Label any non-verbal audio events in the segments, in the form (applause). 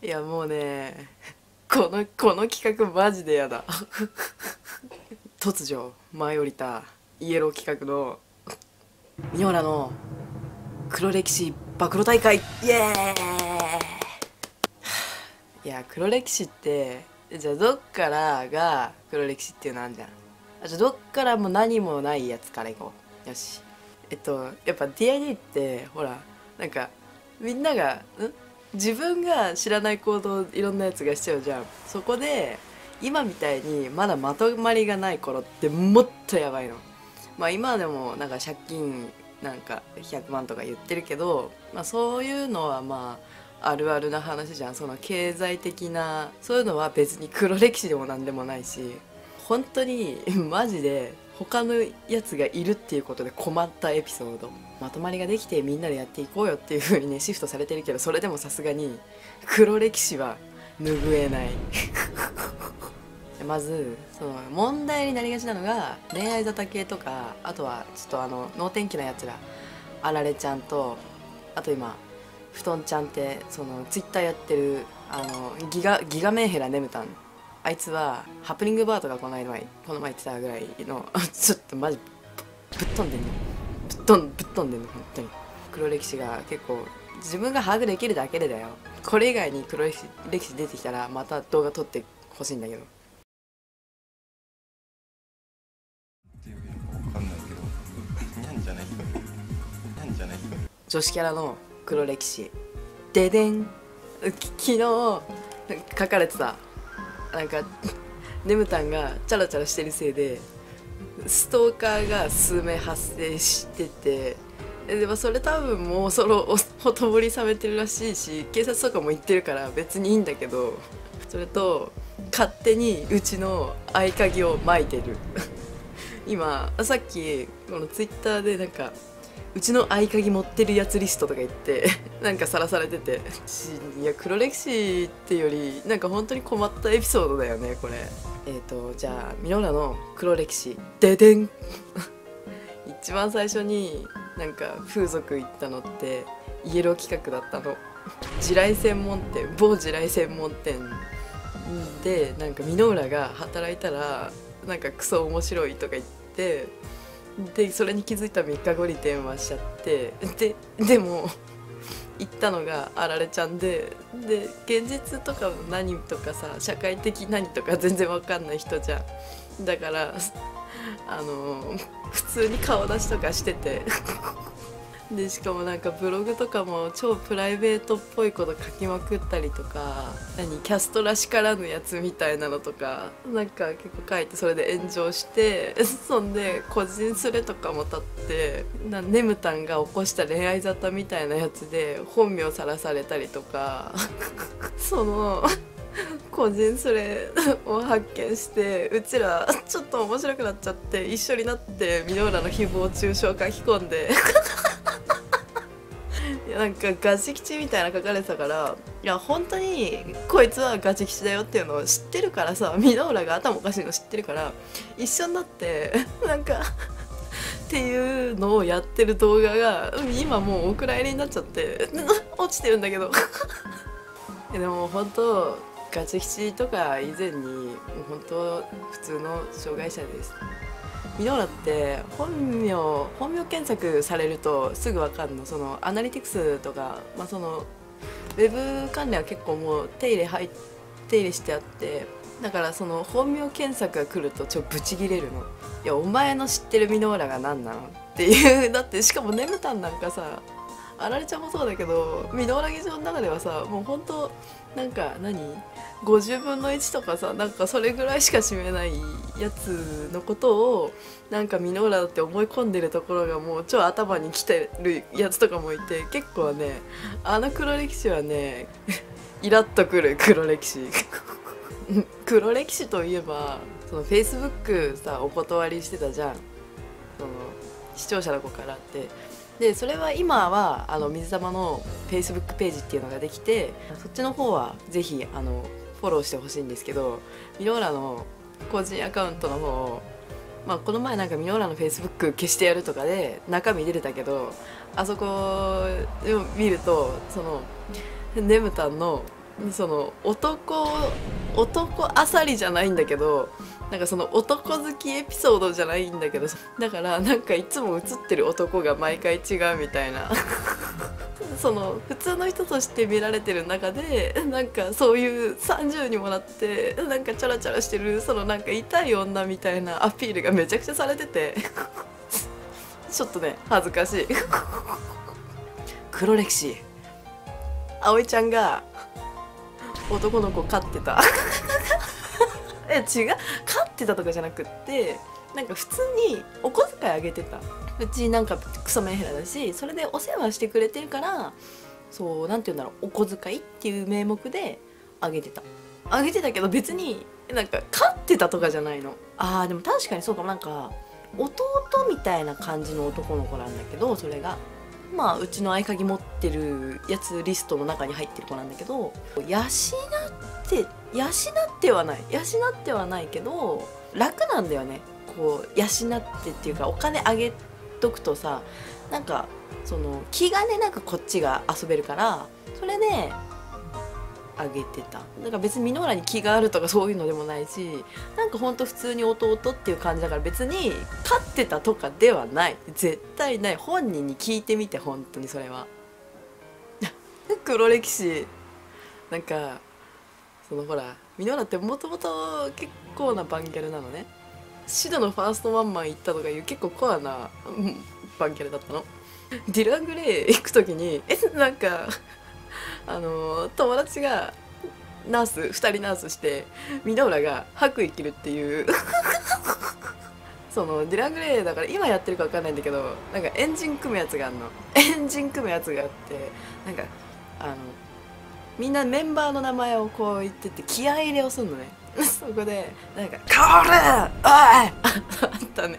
いやもうねこのこの企画マジでやだ。突如舞い降りたイエロー企画のミオラの黒歴史暴露大会。イエーイ。いや黒歴史ってじゃあどっからが黒歴史っていうのあんじゃん。あじゃあどっからも何もないやつからいこう。よし。えっとやっぱ DID ってほらなんかみんながん自分が知らない行動いろんなやつがしちゃうじゃん。そこで今みたいにまだまとまりがない頃ってもっとやばいの。まあ今でもなんか借金なんか100万とか言ってるけど、まあ、そういうのはまああるあるな話じゃん。その経済的なそういうのは別に黒歴史でも何でもないし。本当にマジで他のやつがいるっていうことで困ったエピソードまとまりができてみんなでやっていこうよっていう風にね (laughs) シフトされてるけどそれでもさすがに黒歴史は拭えない。(laughs) まずその問題になりがちなのが恋愛沙汰系とかあとはちょっとあの能天気なやつらあられちゃんとあと今布団ちゃんってそのツイッターやってるあのギガギガメンヘラネムタン。あいつはハプニングバーとかこの間この前言ってたぐらいの (laughs) ちょっとマジぶっ飛んでんのぶっ飛んぶっ飛んでんの本当に。黒歴史が結構自分が把握できるだけでだよ。これ以外に黒歴史歴史出てきたらまた動画撮ってほしいんだけど。女子キャラの黒歴史。ででん。き昨日書かれてたなんかネムタンがチャラチャラしてるせいでストーカーが数名発生しててでもそれ多分もうそろおほとぼり冷めてるらしいし警察とかも行ってるから別にいいんだけどそれと勝手にうちの合鍵をまいてる。今さっきこのツイッターでなんかうちの合鍵持ってるやつリストとか言って (laughs) なんかさらされてて。いや黒歴史ってよりなんか本当に困ったエピソードだよねこれ。えっ、ー、とじゃあミノラの黒歴史ででん。(laughs) 一番最初になんか風俗行ったのってイエロー企画だったの。地雷専門店某地雷専門店でなんか箕浦が働いたらなんかクソ面白いとか言ってでそれに気づいた3日後に電話しちゃってででも行ったのがあられちゃんでで現実とか何とかさ社会的何とか全然わかんない人じゃん。だからあの普通に顔出しとかしてて。でしかもなんかブログとかも超プライベートっぽいこと書きまくったりとか何キャストらしからぬやつみたいなのとかなんか結構書いてそれで炎上して (laughs) そんで個人スレとかも立ってなネムタンが起こした恋愛沙汰みたいなやつで本名さらされたりとか (laughs) その。個人スレを発見してうちらちょっと面白くなっちゃって一緒になって箕浦の誹謗中傷書き込んで (laughs) なんかガチ吉みたいな書かれてたからいや本当にこいつはガチ吉だよっていうのを知ってるからさ箕浦が頭おかしいの知ってるから一緒になって (laughs) なんか (laughs) っていうのをやってる動画が今もうお蔵入りになっちゃって (laughs) 落ちてるんだけど。でも本当ガチ吉とか以前に本当普通の障害者です。ミノーラって本名本名検索されるとすぐ分かるの。そのアナリティクスとか、まあ、そのウェブ関連は結構もう手入れ入手入れしてあってだからその本名検索が来るとちょっとブチギレるの。いやお前の知ってるミノーラが何なのっていう。だってしかもネムタンなんかさあられちゃんもそうだけどミノーラ議場の中ではさもう本当なんか何？50分の1とかさなんかそれぐらいしか占めないやつのことをなんかミノーラだって思い込んでるところがもう超頭に来てるやつとかもいて結構ねあの黒歴史はねイラッとくる黒歴史。(laughs) 黒歴史といえばそのフェイスブックさお断りしてたじゃん。その視聴者の子からって。でそれは今はあの水玉の Facebook ページっていうのができてそっちの方はぜひあのフォローしてほしいんですけどミノーラの個人アカウントの方まあこの前なんかミノーラの Facebook 消してやるとかで中身出てたけどあそこを見るとそのネムタンのその男男あさりじゃないんだけどなんかその男好きエピソードじゃないんだけどだからなんかいつも映ってる男が毎回違うみたいな。(laughs) その普通の人として見られてる中でなんかそういう30にもなってなんかチャラチャラしてるそのなんか痛い女みたいなアピールがめちゃくちゃされてて。ちょっとね恥ずかしい。黒歴史。葵ちゃんが男の子飼ってた。(laughs) え違う？飼ってたとかじゃなくってなんか普通にお小遣いあげてた。うちなんかクソメンヘラだしそれでお世話してくれてるからそうなんて言うんだろう。お小遣いっていう名目であげてた。あげてたけど別になんか飼ってたとかじゃないの。あーでも確かにそうかも。なんか弟みたいな感じの男の子なんだけどそれが。まあうちの合鍵持ってるやつリストの中に入ってる子なんだけど養って養ってはない。養ってはないけど楽なんだよね。こう養ってっていうかお金あげとくとさなんかその気兼ねなくこっちが遊べるからそれであげてた。だか別にミノーラに気があるとかそういうのでもないしなんかほんと普通に弟っていう感じだから別に飼ってたとかではない。絶対ない。本人に聞いてみて本当にそれは。(laughs) 黒歴史。なんかそのほらミノーラってもともと結構なバンギャルなのね。シドのファーストワンマン行ったとかいう結構コアなうんバンギャルだったの。ディラングレイ行く時にえなんかあの友達がナース2人ナースしてミノーラが白衣着るっていう。(laughs) そのディラングレイだから今やってるか分かんないんだけどなんかエンジン組むやつがあるの。エンジン組むやつがあってなんかあのみんなメンバーの名前をこう言ってて気合入れをするのね。(laughs) そこでなんか「カオルおい!」(laughs) あったね。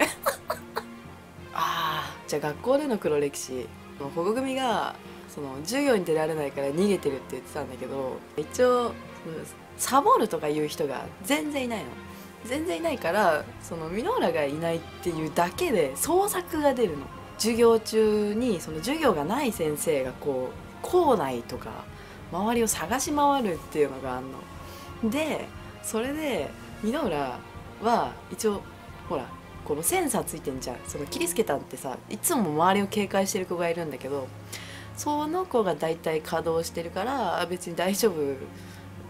あーじゃあ学校での黒歴史保護組がその授業に出られないから逃げてるって言ってたんだけど一応サボるとかいう人が全然いないの。全然いないからそのミノーラがいないっていうだけで創作が出るの。授業中にその授業がない先生がこう校内とか周りを探し回るっていうのがあんの。でそれでミノーラは一応ほらこのセンサーついてんじゃん。そのキリスケタンってさいつも周りを警戒してる子がいるんだけどその子が大体稼働してるから別に大丈夫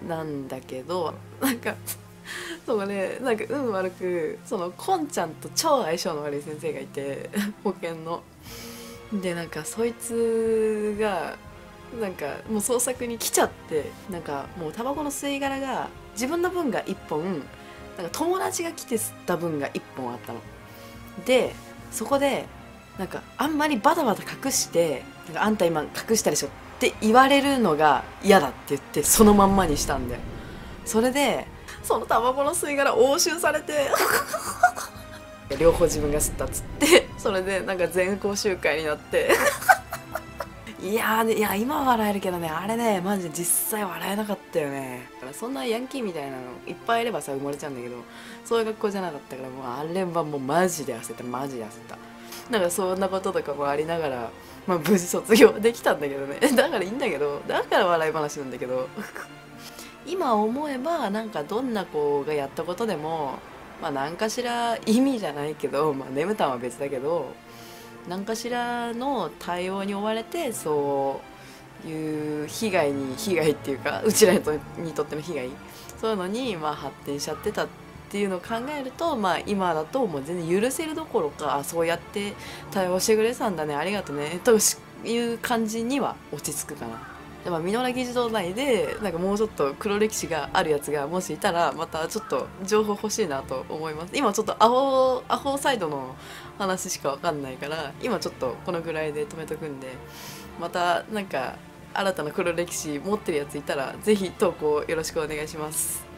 なんだけどなんかそうねなんか運悪くそのコンちゃんと超相性の悪い先生がいて保険の。でなんかそいつがなんかもう創作に来ちゃってなんかもうタバコの吸い殻が自分の分が1本なんか友達が来て吸った分が1本あったの。でそこでなんかあんまりバタバタ隠してなんかあんた今隠したでしょって言われるのが嫌だって言ってそのまんまにしたんだよ。それでそのタバコの吸い殻押収されて (laughs) 両方自分が吸ったっつってそれでなんか全校集会になって。(laughs) いやーいや今は笑えるけどねあれねマジで実際笑えなかったよね。だからそんなヤンキーみたいなのいっぱいいればさ埋もれちゃうんだけどそういう学校じゃなかったからもうあれはもうマジで焦ったマジで焦った。なんかそんなこととかもありながら、まあ、無事卒業できたんだけどね。(laughs) だからいいんだけどだから笑い話なんだけど。(laughs) 今思えばなんかどんな子がやったことでもまあ何かしら意味じゃないけど、まあ、眠たんは別だけど何かしらの対応に追われてそういう被害に被害っていうかうちらにとっての被害。そういうのにまあ発展しちゃってたってていうのを考えるとまあ今だともう全然許せるどころかあそうやって対応してくれてたんだねありがとねという感じには落ち着くかな。でまあ、美濃議事堂内でなんかもうちょっと黒歴史があるやつがもしいたらまたちょっと情報欲しいなと思います今ちょっとアホアホサイドの話しかわかんないから今ちょっとこのぐらいで止めとくんでまたなんか新たな黒歴史持ってるやついたら是非投稿よろしくお願いします